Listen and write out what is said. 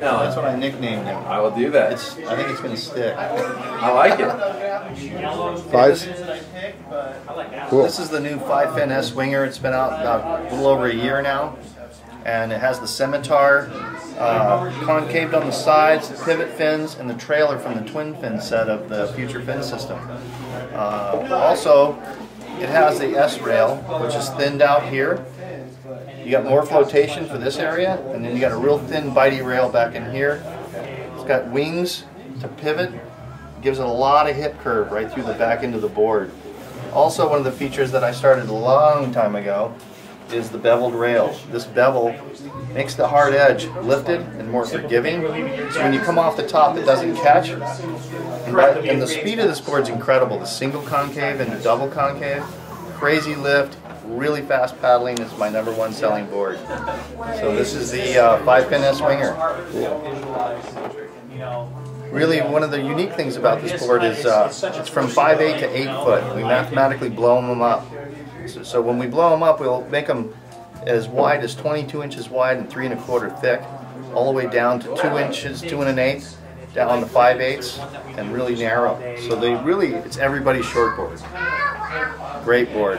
No, that's what I nicknamed him. I will do that. It's, I think it's going to stick. I like it. Fives? Cool. This is the new 5 fin S Winger. It's been out about a little over a year now. And it has the scimitar, uh, concaved on the sides, the pivot fins, and the trailer from the twin fin set of the future fin system. Uh, also, it has the S rail, which is thinned out here. You got more flotation for this area, and then you got a real thin bitey rail back in here. It's got wings to pivot, gives it a lot of hip curve right through the back end of the board. Also, one of the features that I started a long time ago is the beveled rail. This bevel makes the hard edge lifted and more forgiving. So when you come off the top, it doesn't catch. And, by, and the speed of this board is incredible. The single concave and the double concave, crazy lift, really fast paddling is my number one selling board. So this is the uh, 5-fin S-Winger. Really, one of the unique things about this board is uh, it's from 5'8 to 8 foot. We mathematically blow them up. So, so when we blow them up, we'll make them as wide as 22 inches wide and 3 and a quarter thick, all the way down to 2 inches, 2 and an eighth, down to 5 eighths, and really narrow. So they really, it's everybody's short board. Great board.